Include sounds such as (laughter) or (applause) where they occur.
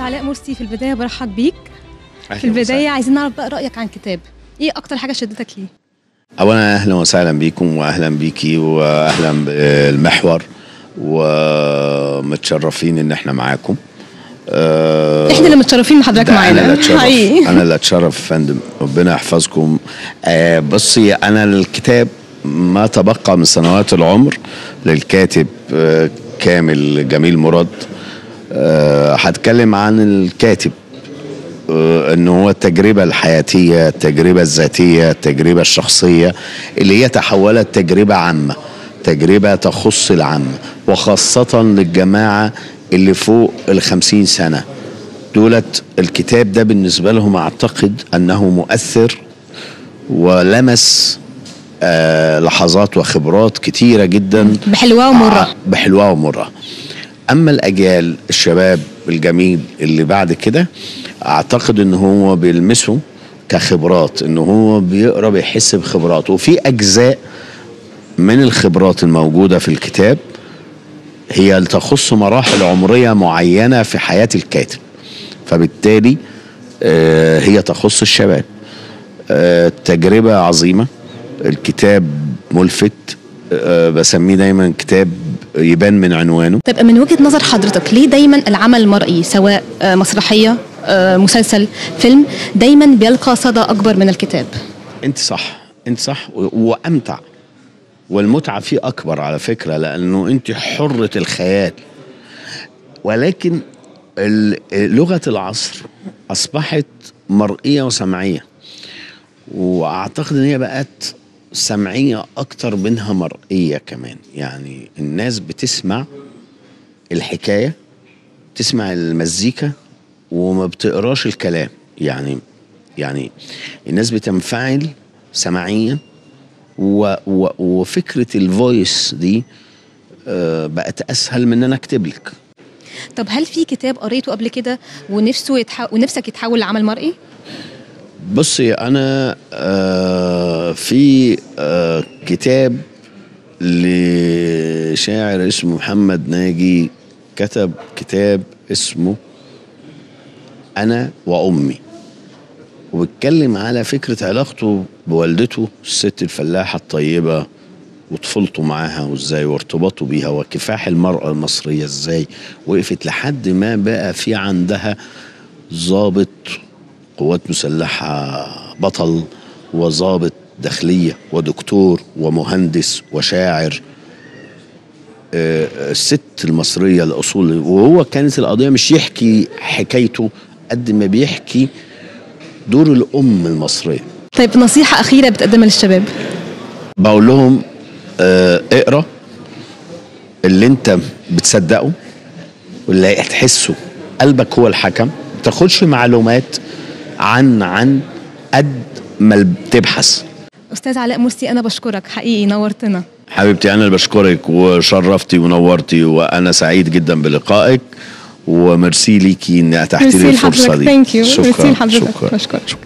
علاء مرسي في البداية برحب بيك. في البداية. عايزين نعرف بقى رأيك عن كتاب. إيه أكتر حاجة شدتك ليه؟ اولا أهلا وسهلا بيكم واهلا بيكي واهلا بالمحور ومتشرفين إن إحنا معاكم. آه، إحنا اللي متشرفين ان حضرتك ده معانا. (laughs) أنا اللي أتشرف. أنا اللي أتشرف. يا فندم ربنا يحفظكم. آه بصي أنا الكتاب ما تبقى من سنوات العمر للكاتب آه كامل جميل مراد. هتكلم عن الكاتب. آه، إن هو التجربة الحياتية التجربة الذاتية التجربة الشخصية اللي هي تحولت تجربة عامة تجربة تخص العامه وخاصة للجماعة اللي فوق الخمسين سنة. دولت الكتاب ده بالنسبة لهم أعتقد أنه مؤثر ولمس آه لحظات وخبرات كتيرة جدا. بحلوة ومرة. آه، بحلوها ومرة. أما الأجيال الشباب الجميل اللي بعد كده أعتقد إن هو بيلمسه كخبرات إن هو بيقرأ بيحس بخبرات. وفي أجزاء من الخبرات الموجودة في الكتاب هي تخص مراحل عمرية معينة في حياة الكاتب. فبالتالي آه، هي تخص الشباب. آه، تجربة عظيمة. الكتاب ملفت. آه، بسميه دايما كتاب يبان من عنوانه. طيب من وجهة نظر حضرتك ليه دايما العمل المرئي سواء آه، مسرحية آه، مسلسل فيلم دايما بيلقى صدى أكبر من الكتاب؟ انت صح انت صح وأمتع والمتعة فيه أكبر على فكرة لأنه انت حرة الخيال. ولكن لغة العصر أصبحت مرئية وسمعية وأعتقد إن هي بقت سمعية أكتر منها مرئية كمان. يعني الناس بتسمع الحكاية تسمع المزيكا وما بتقراش الكلام. يعني يعني الناس بتنفعل سمعيا و و وفكرة الفويس دي آه، بقت أسهل من إن أنا أكتب لك. طب هل في كتاب قريته قبل كده ونفسه يتح... ونفسك يتحول لعمل مرئي؟ بصي أنا آه في آه كتاب لشاعر اسمه محمد ناجي كتب كتاب اسمه أنا وأمي. وبيتكلم على فكرة علاقته بوالدته الست الفلاحة الطيبة وطفولته معاها وإزاي وارتباطه بيها وكفاح المرأة المصرية إزاي. وقفت لحد ما بقى في عندها ضابط قوات مسلحة بطل وضابط داخلية ودكتور ومهندس وشاعر. آه، الست المصرية الأصول وهو كانت القضية مش يحكي حكايته قد ما بيحكي دور الأم المصرية. طيب نصيحة أخيرة بتقدمها للشباب. بقول لهم آه اقرأ اللي انت بتصدقه واللي هتحسه. قلبك هو الحكم. ما تاخدش معلومات عن عن قد ما بتبحث. أستاذ علاء مرسي أنا بشكرك حقيقي نورتنا. حبيبتي أنا اللي بشكرك وشرفتي ونورتي وأنا سعيد جدا بلقائك وميرسي ليكي ان اتحتي لي الفرصه دي. thank you merci شكرا لحضرتك. شكرا بشكرك.